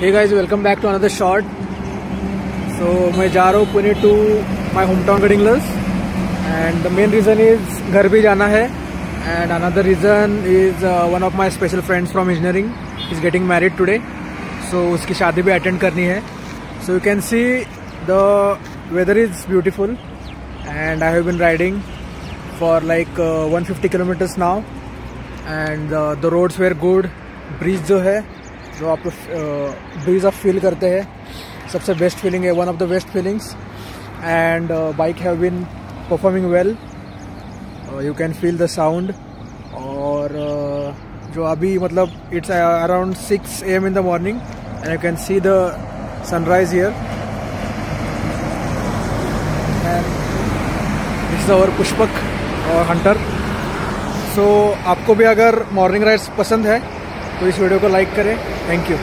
Hey guys welcome back to another shot so मैं जा रहा हूँ Pune to my home town Gadhinglaj and the main reason is घर भी जाना है. And another reason is one of my special friends from engineering is getting married today so उसकी शादी भी अटेंड करनी है. So you can see the weather is beautiful and I have been riding for like 150 kilometres now and the roads where good bridge जो है जो आप bridge of feel करते हैं, सबसे बेस्ट फीलिंग है one of the best feelings and bike have been performing well you can feel the sound और जो अभी मतलब it's around six A M in the morning and you can see the sunrise here this is our Pushpak और Hunter सो आपको भी अगर morning rides पसंद है तो इस वीडियो को लाइक करें। Thank you